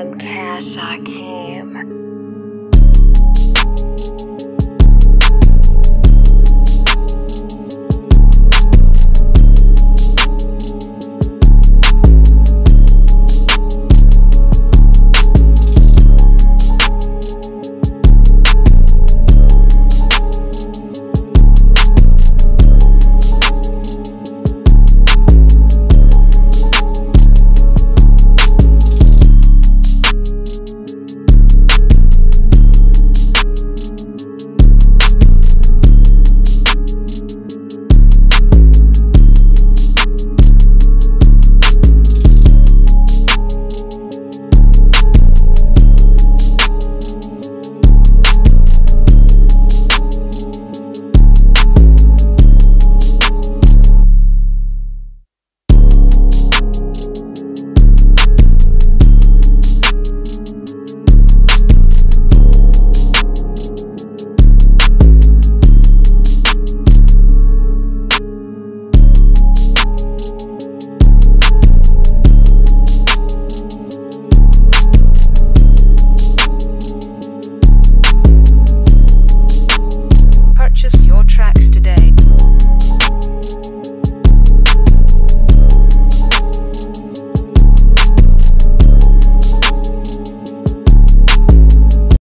am cash, Akeem.